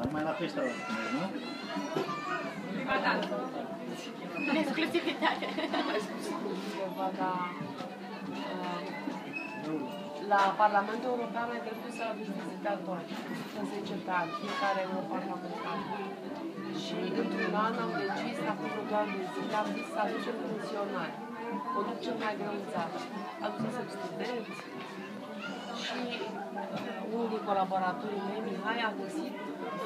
Dar mai la peștera o să mergi, nu? Ba da. În exclusivitate. undeva, dar uh, la Parlamentul European ai dreptul să aduci vizitatori, în 10 pe an, fiecare europarlamentar. Și într-un an am decis, acum vreo două ani de zile, am zis să aducem funcționari. O duc cel mai greu în țară. Adusesem colaboratorii mei, Mihai, a găsit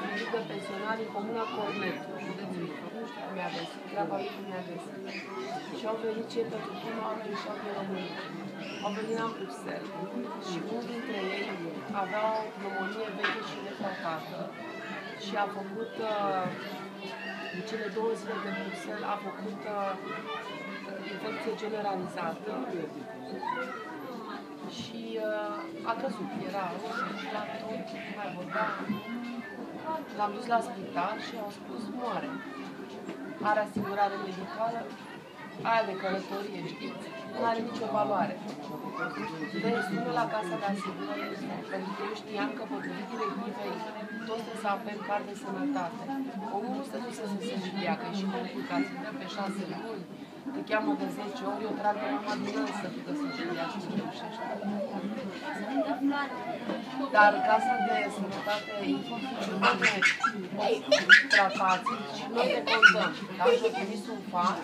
un grup de pensionari în comuna Cornetu, județul Ilfov. Nu știu cum i-a găsit, treaba lui cum i-a găsit. Și au venit cei pentru prima oară în șapte România. Au venit la Bruxelles și unul dintre ei avea o pneumonie veche și netratată și a făcut uh, în cele două zile de Bruxelles a făcut uh, infecție generalizată și uh, a căzut, era la tot, nu mai vorbea. L-am dus la spital și au spus moare. Are asigurare medicală, aia de călătorie, știți, nu are nicio valoare. De sună la casa de asigurare, pentru că eu știam că potrivit directivei toți trebuie să avem card de sănătate. Omul nu se duce să se știa, că e și complicat, se dă pe șase luni, te cheamă de 10 ori, eu trag pe mama din an să ducă să știa și să reușește. Dar casa de sănătate e tratați și noi te contăm. Dacă au trimis un fax,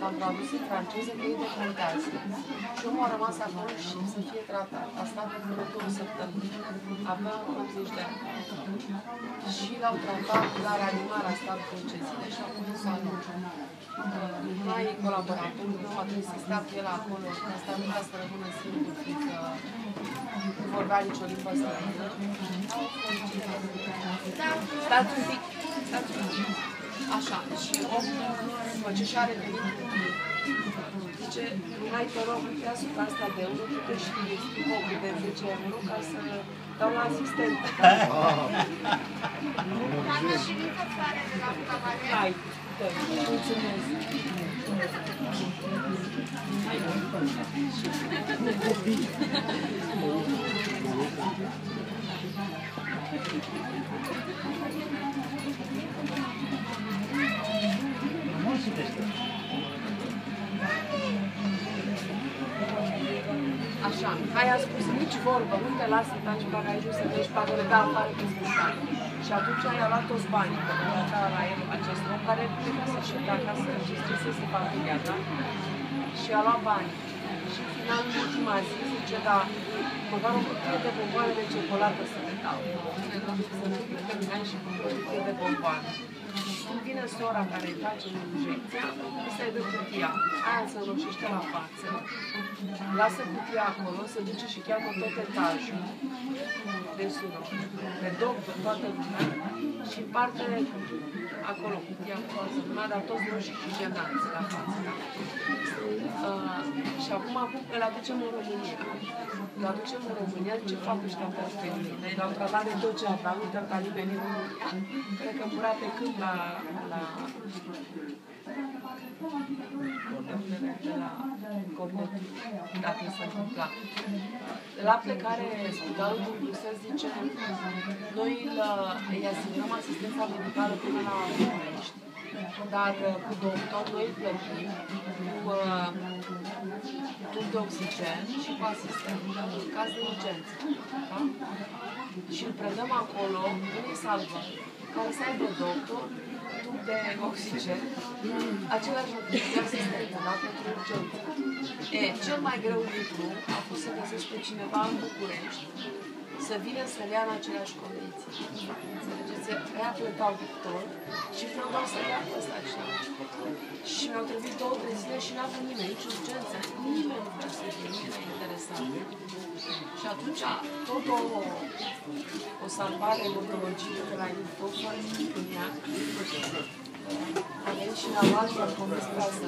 l-am tradus în franceză că ei decontează. Și omul a rămas acolo și să fie tratat. A stat în două săptămâni. Avea 80 de ani. Și l-au tratat la reanimare, a stat 10 zile și a pus salut. Mai colaboratorul meu a trebuit să stea cu el acolo, că asta nu ca să rămână singur, fiindcă nu vorbea nicio limbă străină. Stați un pic, stați un pic. Așa, și omul, după ce și-a revenit cu tine, zice, hai te rog, ia suca asta de euro, tu te și sticocul de 10 euro ca să dau la asistent. Hai, dă mulțumesc. Nu Așa, hai a spus nici vorbă, nu te las să taci bagajul să mergi pe acolo, da, afară cu spusare. Și atunci i-a luat toți banii, că nu era la el acest om care trebuia să-și ia acasă, să înregistreze familia, da? Și a luat banii. Și în final, în ultima zi, zice, da, măcar o cutie de bomboane de ciocolată să le dau. Să nu plec pe mine și cu o cutie de bomboane. Când vine sora care îi face injecția, ăsta e de cutia. Aia se înroșește la față. Lasă cutia acolo, se duce și cheamă tot etajul de sună. De doctor, toată lumea. Și parte acolo cutia cu toată lumea, dar toți roșii și genați la față. Da? Uh, și acum, acum îl aducem în România. Îl aducem în România, ce fac ăștia pe femeile? L-au tratat de tot ce aveau, nu tratat ca nimeni în România. Cred că mura pe când la, la de la Cornetu, dacă s-a întâmplat. La plecare, spitalul din Bruxelles zice, noi îl, îi asigurăm asistența medicală până la București, dar uh, cu doctor noi îl plătim cu uh, tub de oxigen și cu asistent în caz de urgență. Da? Și îl predăm acolo, unui salvări, care să aibă doctor, tub de oxigen, același lucru de asistentă, da, pentru urgență. E, cel mai greu lucru a fost să găsesc pe cineva în București să vină să-l ia în aceleași condiții. Înțelegeți? Ea plătau tot și vreau doar să ia pe ăsta așa. Și mi-au trebuit două, trei zile și n-a venit nimeni, nici urgență. Nimeni nu vrea să fie nimeni interesat. Și atunci tot o, o salvare odontologie de la Ilfov, fără nimic în ea, a venit și la luat și a promis că să